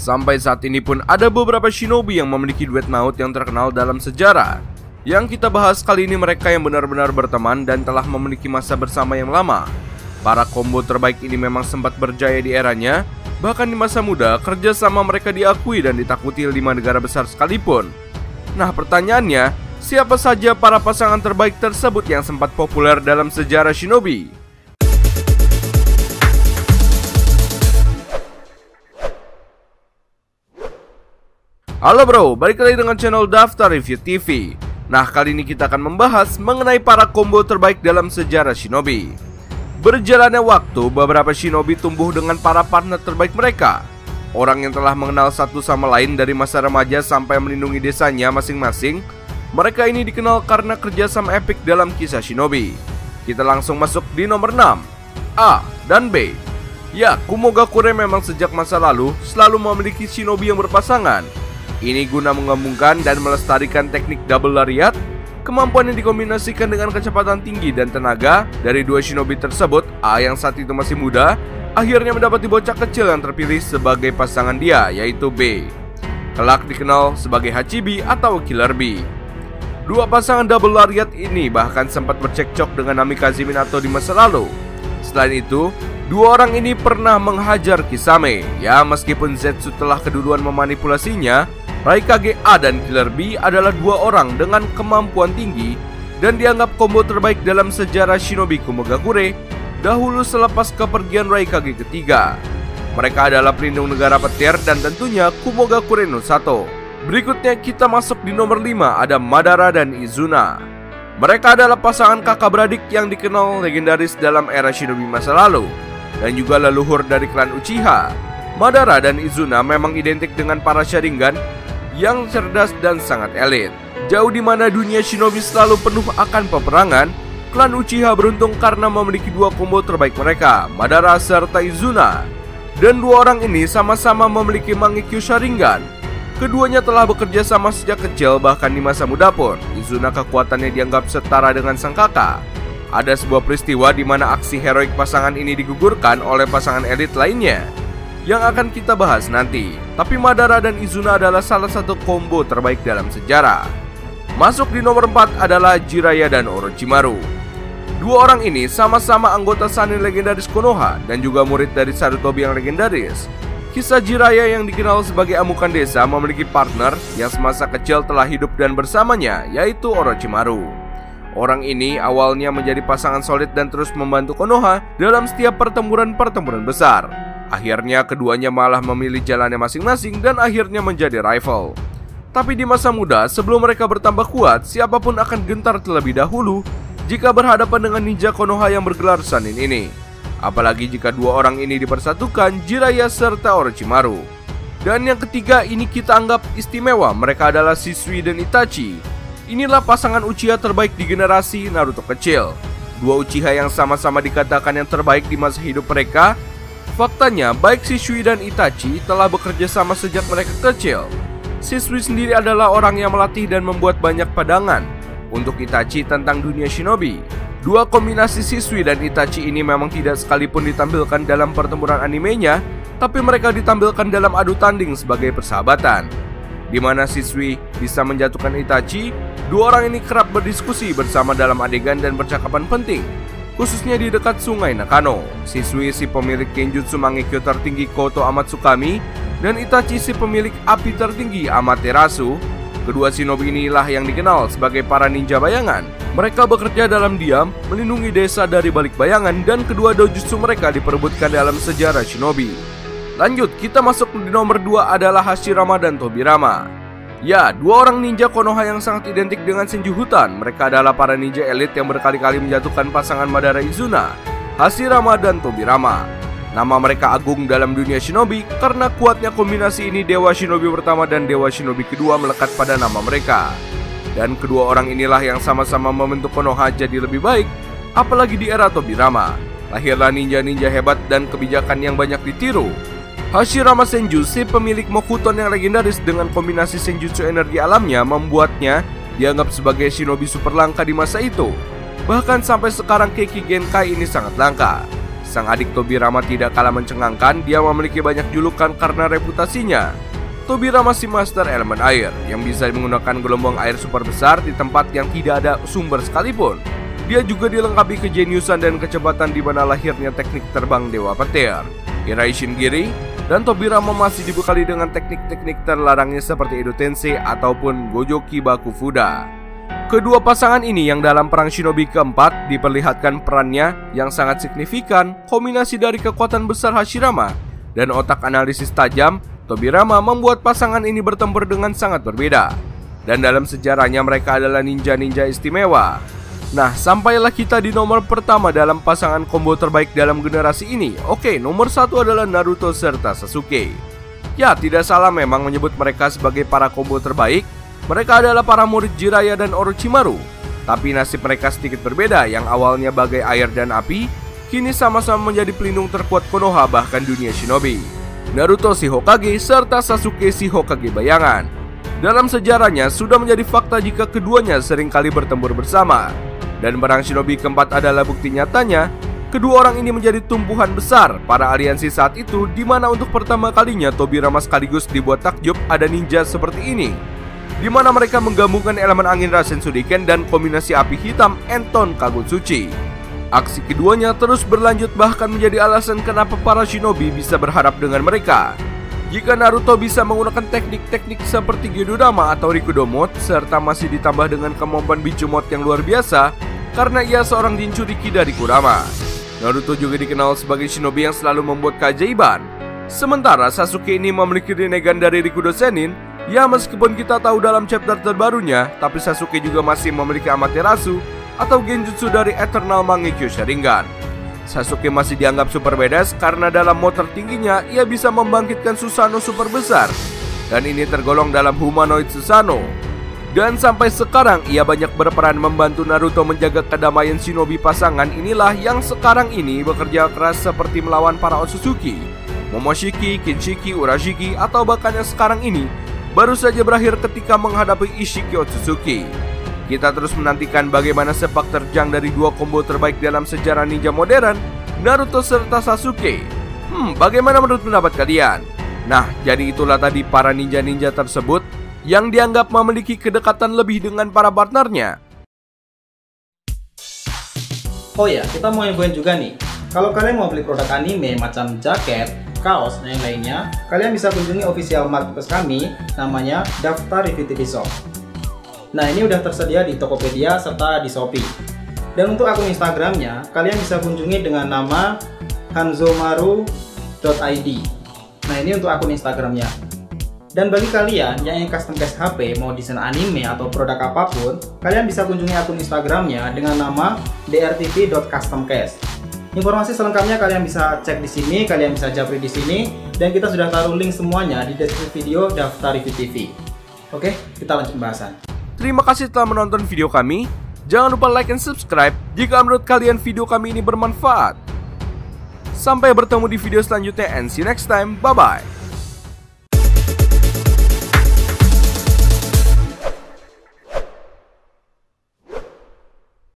Sampai saat ini pun ada beberapa shinobi yang memiliki duet maut yang terkenal dalam sejarah. Yang kita bahas kali ini mereka yang benar-benar berteman dan telah memiliki masa bersama yang lama. Para combo terbaik ini memang sempat berjaya di eranya, bahkan di masa muda kerjasama mereka diakui dan ditakuti lima negara besar sekalipun. Nah pertanyaannya, siapa saja para pasangan terbaik tersebut yang sempat populer dalam sejarah shinobi? Halo bro, balik lagi dengan channel Daftar Review TV Nah kali ini kita akan membahas mengenai para combo terbaik dalam sejarah Shinobi. Berjalannya waktu, beberapa Shinobi tumbuh dengan para partner terbaik mereka. Orang yang telah mengenal satu sama lain dari masa remaja sampai melindungi desanya masing-masing Mereka ini dikenal karena kerjasama epik dalam kisah Shinobi. Kita langsung masuk di nomor 6 A dan B. Ya, Kumogakure memang sejak masa lalu selalu memiliki shinobi yang berpasangan ini guna menggabungkan dan melestarikan teknik double lariat, kemampuan yang dikombinasikan dengan kecepatan tinggi dan tenaga dari dua shinobi tersebut, A yang saat itu masih muda, akhirnya mendapati bocah kecil yang terpilih sebagai pasangan dia, yaitu B. Kelak dikenal sebagai Hachibi atau Killer B. Dua pasangan double lariat ini bahkan sempat bercekcok dengan Namikaze Minato di masa lalu. Selain itu, dua orang ini pernah menghajar Kisame. Ya, meskipun Zetsu telah keduluan memanipulasinya, Raikage A dan Killer B adalah dua orang dengan kemampuan tinggi dan dianggap combo terbaik dalam sejarah Shinobi Kumogakure dahulu selepas kepergian Raikage ketiga. Mereka adalah pelindung negara petir dan tentunya Kumogakure no Sato. Berikutnya kita masuk di nomor 5 ada Madara dan Izuna. Mereka adalah pasangan kakak beradik yang dikenal legendaris dalam era Shinobi masa lalu dan juga leluhur dari klan Uchiha. Madara dan Izuna memang identik dengan para Sharingan yang cerdas dan sangat elit. Jauh di mana dunia shinobi selalu penuh akan peperangan, klan Uchiha beruntung karena memiliki dua combo terbaik mereka, Madara serta Izuna. Dan dua orang ini sama-sama memiliki Mangekyo Sharingan. Keduanya telah bekerja sama sejak kecil bahkan di masa muda pun. Izuna kekuatannya dianggap setara dengan sang kakak. Ada sebuah peristiwa di mana aksi heroik pasangan ini digugurkan oleh pasangan elit lainnya yang akan kita bahas nanti. Tapi Madara dan Izuna adalah salah satu combo terbaik dalam sejarah. Masuk di nomor 4 adalah Jiraya dan Orochimaru. Dua orang ini sama-sama anggota Sanin legendaris Konoha dan juga murid dari Sarutobi yang legendaris. Kisah Jiraya yang dikenal sebagai amukan desa memiliki partner yang semasa kecil telah hidup dan bersamanya, yaitu Orochimaru. Orang ini awalnya menjadi pasangan solid dan terus membantu Konoha dalam setiap pertempuran-pertempuran besar. Akhirnya keduanya malah memilih jalannya masing-masing dan akhirnya menjadi rival. Tapi di masa muda, sebelum mereka bertambah kuat, siapa pun akan gentar terlebih dahulu jika berhadapan dengan ninja Konoha yang bergelar Sanin ini. Apalagi jika dua orang ini dipersatukan, Jiraiya serta Orochimaru. Dan yang ketiga ini kita anggap istimewa, mereka adalah Shisui dan Itachi. Inilah pasangan Uchiha terbaik di generasi Naruto kecil. Dua Uchiha yang sama-sama dikatakan yang terbaik di masa hidup mereka Faktanya, baik Shisui dan Itachi telah bekerja sama sejak mereka kecil. Shisui sendiri adalah orang yang melatih dan membuat banyak padangan untuk Itachi tentang dunia shinobi. Dua kombinasi Shisui dan Itachi ini memang tidak sekalipun ditampilkan dalam pertempuran animenya, tapi mereka ditampilkan dalam adu tanding sebagai persahabatan. Di mana Shisui bisa menjatuhkan Itachi, dua orang ini kerap berdiskusi bersama dalam adegan dan percakapan penting khususnya di dekat sungai Nakano. Siswi si pemilik Kenjutsu Mangekyo tertinggi Koto Amatsukami dan Itachi si pemilik api tertinggi Amaterasu. Kedua shinobi inilah yang dikenal sebagai para ninja bayangan. Mereka bekerja dalam diam, melindungi desa dari balik bayangan dan kedua dojutsu mereka diperebutkan dalam sejarah shinobi. Lanjut, kita masuk di nomor 2 adalah Hashirama dan Tobirama. Ya, dua orang ninja Konoha yang sangat identik dengan Senju Hutan. Mereka adalah para ninja elit yang berkali-kali menjatuhkan pasangan Madara Izuna, Hashirama dan Tobirama. Nama mereka agung dalam dunia shinobi karena kuatnya kombinasi ini Dewa Shinobi pertama dan Dewa Shinobi kedua melekat pada nama mereka. Dan kedua orang inilah yang sama-sama membentuk Konoha jadi lebih baik, apalagi di era Tobirama. Lahirlah ninja-ninja hebat dan kebijakan yang banyak ditiru, Hashirama Senju, si pemilik Mokuton yang legendaris dengan kombinasi senjutsu energi alamnya membuatnya dianggap sebagai shinobi super langka di masa itu. Bahkan sampai sekarang Keiki Genkai ini sangat langka. sang adik Tobirama tidak kalah mencengangkan, dia memiliki banyak julukan karena reputasinya. Tobirama si master elemen air yang bisa menggunakan gelombang air super besar di tempat yang tidak ada sumber sekalipun. Dia juga dilengkapi kejeniusan dan kecepatan di mana lahirnya teknik terbang Dewa Petir. Hirai Giri dan Tobirama masih dibekali dengan teknik-teknik terlarangnya seperti Edo Tensei ataupun Gojo Kibaku Fuda. Kedua pasangan ini yang dalam perang shinobi keempat diperlihatkan perannya yang sangat signifikan, kombinasi dari kekuatan besar Hashirama dan otak analisis tajam, Tobirama membuat pasangan ini bertempur dengan sangat berbeda. Dan dalam sejarahnya mereka adalah ninja-ninja istimewa. Nah, sampailah kita di nomor pertama dalam pasangan combo terbaik dalam generasi ini. Oke, nomor satu adalah Naruto serta Sasuke. Ya, tidak salah memang menyebut mereka sebagai para combo terbaik, mereka adalah para murid Jiraya dan Orochimaru, tapi nasib mereka sedikit berbeda yang awalnya bagai air dan api, kini sama-sama menjadi pelindung terkuat Konoha bahkan dunia shinobi. Naruto si Hokage serta Sasuke si Hokage bayangan. Dalam sejarahnya sudah menjadi fakta jika keduanya sering kali bertempur bersama. Dan perang shinobi keempat adalah bukti nyatanya Kedua orang ini menjadi tumpuhan besar para aliansi saat itu di mana untuk pertama kalinya Tobirama sekaligus dibuat takjub ada ninja seperti ini di mana mereka menggabungkan elemen angin Rasen Sudiken dan kombinasi api hitam Enton Kagutsuchi. Aksi keduanya terus berlanjut bahkan menjadi alasan kenapa para shinobi bisa berharap dengan mereka. Jika Naruto bisa menggunakan teknik-teknik seperti Gyudodama atau Rikudo Mode serta masih ditambah dengan kemampuan Bichu Mode yang luar biasa karena ia seorang Jinchuriki dari Kurama. Naruto juga dikenal sebagai shinobi yang selalu membuat keajaiban. Sementara Sasuke ini memiliki renegan dari Rikudo Senin Ya meskipun kita tahu dalam chapter terbarunya, tapi Sasuke juga masih memiliki Amaterasu atau Genjutsu dari Eternal Mangekyo Sharingan. Sasuke masih dianggap super badass karena dalam mode tertingginya ia bisa membangkitkan Susanoo super besar. Dan ini tergolong dalam humanoid Susanoo. Dan sampai sekarang ia banyak berperan membantu Naruto menjaga kedamaian shinobi pasangan inilah yang sekarang ini bekerja keras seperti melawan para Otsutsuki, Momoshiki, Kinshiki, Urashiki, atau bahkan yang sekarang ini baru saja berakhir ketika menghadapi Ishiki Otsutsuki. Kita terus menantikan bagaimana sepak terjang dari dua combo terbaik dalam sejarah ninja modern, Naruto serta Sasuke. Hmm, bagaimana menurut pendapat kalian? Nah, jadi itulah tadi para ninja-ninja tersebut yang dianggap memiliki kedekatan lebih dengan para partnernya. Oh ya, kita mau infoin juga nih. Kalau kalian mau beli produk anime macam jaket, kaos, dan yang lainnya, kalian bisa kunjungi official marketplace kami, namanya Daftar Review TV Shop. Nah, ini udah tersedia di Tokopedia serta di Shopee. Dan untuk akun Instagramnya, kalian bisa kunjungi dengan nama hanzomaru.id. Nah, ini untuk akun Instagramnya. Dan bagi kalian yang ingin custom case HP, mau desain anime atau produk apa pun, kalian bisa kunjungi akun Instagramnya dengan nama drtv.customcase. Informasi selengkapnya kalian bisa cek di sini, kalian bisa japri di sini, dan kita sudah taruh link semuanya di deskripsi video daftar review TV. Oke, kita lanjut pembahasan. Terima kasih telah menonton video kami. Jangan lupa like dan subscribe jika menurut kalian video kami ini bermanfaat. Sampai bertemu di video selanjutnya and see you next time. Bye-bye.